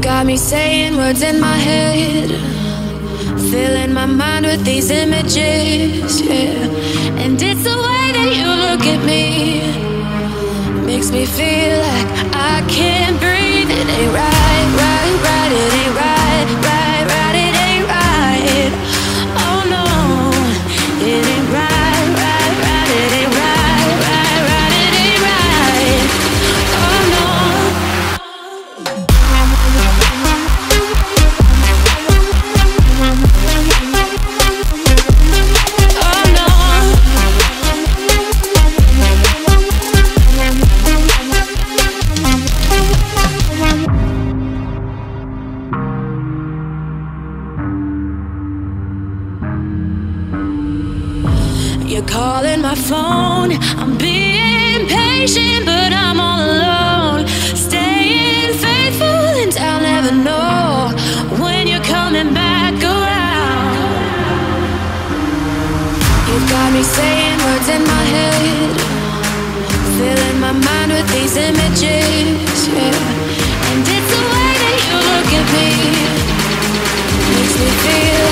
got me saying words in my head, filling my mind with these images, yeah. And it's the way that you look at me, makes me feel like I can't You're calling my phone. I'm being patient, but I'm all alone. Staying faithful, and I'll never know when you're coming back around. You've got me saying words in my head, filling my mind with these images, yeah. And it's the way that you look at me, makes me feel